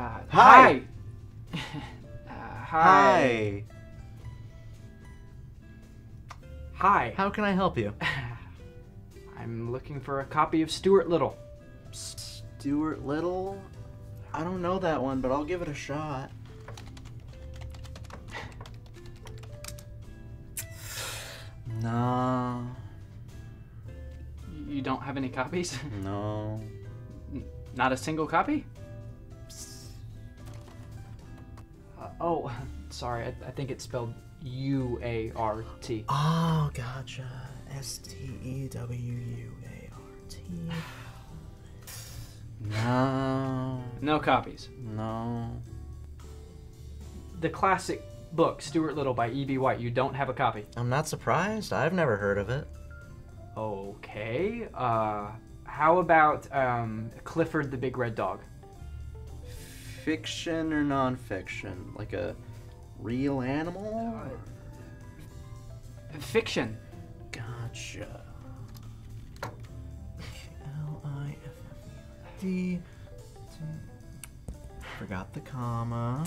Uh, Hi. Hi. uh, hi. Hi. How can I help you? I'm looking for a copy of Stuart Little. Stuart Little? I don't know that one, but I'll give it a shot. No. You don't have any copies? No. Not a single copy? Oh, sorry. I, I think it's spelled U A R T. Oh, gotcha. S T E W U A R T. No. No copies. No. The classic book, Stuart Little by E.B. White. You don't have a copy. I'm not surprised. I've never heard of it. Okay. Uh, how about um, Clifford the Big Red Dog? Fiction or nonfiction? Like a real animal? Fiction. Gotcha. L I F F D. Forgot the comma.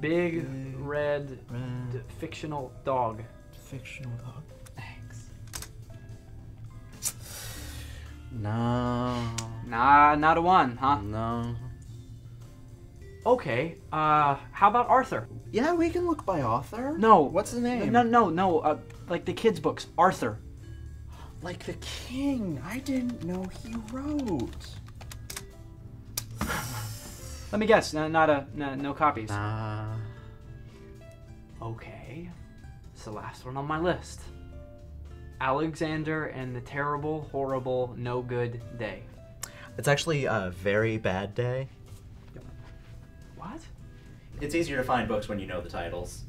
Big Big red Red fictional dog. fictional dog. Thanks. No. Nah, not a one, huh? No. Okay. Uh, how about Arthur? Yeah, we can look by author. No. What's the name? No, no, no. Uh, like the kids' books. Arthur. Like the king. I didn't know he wrote. Let me guess. No, not a no, no copies. Nah. Okay. It's the last one on my list. Alexander and the terrible, horrible, no good day. It's actually a very bad day. It's easier to find books when you know the titles.